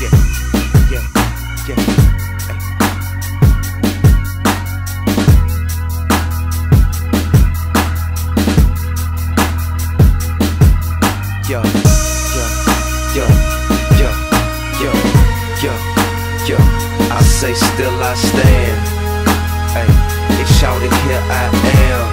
Yeah, yeah, yeah. Yo, yo, yo, yo, yo, yo, yo. I say still I stand. Hey, they shouted here I am.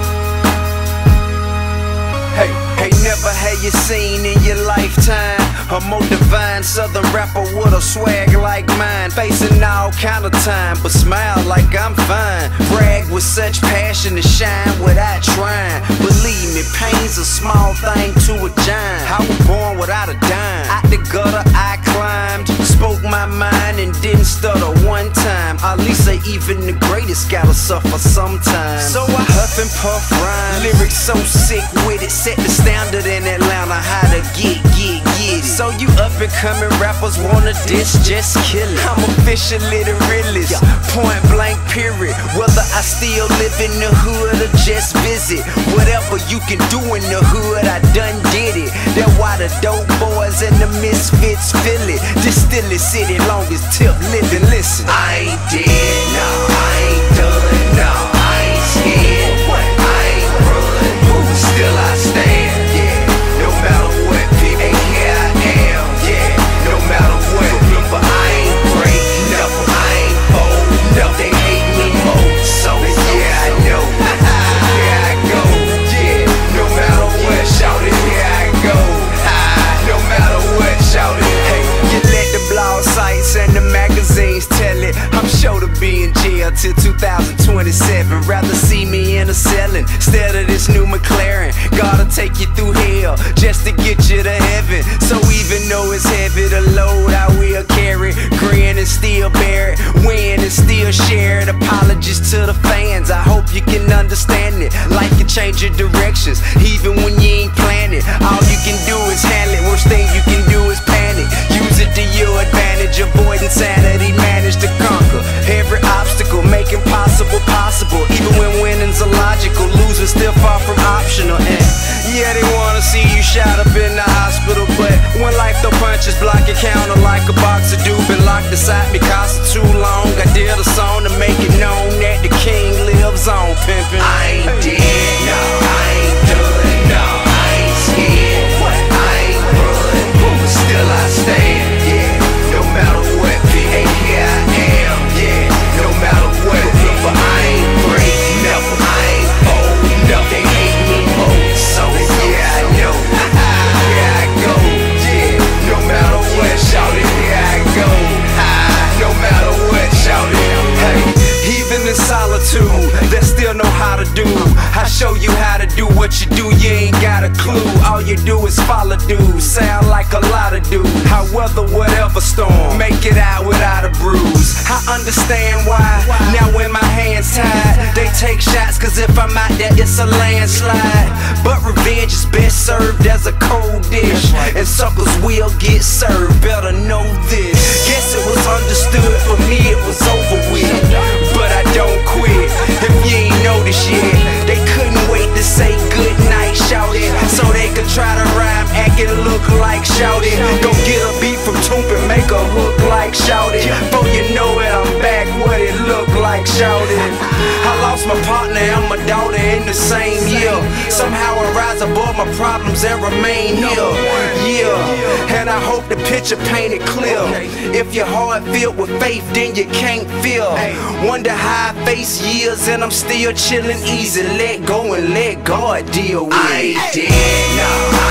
Hey, hey, never had you seen in your lifetime a more divine southern rapper with a swag like mine. Facing all kind of time, but smile like I'm fine. Brag with such passion to shine without trying. Believe me, pain's a small thing to a giant. I was born without a dime. Out the gutter, I climbed. Spoke my mind and didn't stutter one time. At least even the greatest gotta suffer sometimes. So I huff and puff rhyme. Lyrics so sick with it, set the standard in Atlanta. How to get, get, get it. So you up and coming rappers wanna diss, just kill it. I'm officially the realest, point blank period. Whether I still live in the hood or just visit, whatever you can do in the hood, I done did it. That's why the dope boys and the misfits feel it. This still is city longest tip living. Listen, I ain't dead, magazines tell it. I'm sure to be in jail till 2027. Rather see me in a cellin' instead of this new McLaren. Gotta take you through hell just to get you to heaven. So even though it's heavy to load, I will carry. Grin and still bear it. Win and still share it. Apologies to the fans. I hope you can understand it. Like you change your directions, even when you losing still far from optional. And yeah, they wanna see you shot up in the hospital, but when life throw punches, block your counter like a box of dude been locked inside me of too long. I did a song to make it known that the king lives on, pimpin'. I ain't dead, solitude, they still know how to do. I show you how to do what you do, you ain't got a clue. All you do is follow dudes, sound like a lot of dudes. I weather whatever storm, make it out without a bruise. I understand why, now when my hands tied, they take shots, cause if I'm out there, it's a landslide. But revenge is best served as a cold dish, and suckers will get served, better know this. Guess it was the same year. Somehow I rise above my problems and remain here. Yeah, and I hope the picture painted clear. If your heart filled with faith, then you can't feel. Wonder how I face years and I'm still chilling easy. Let go and let God deal with it. Dead, nah.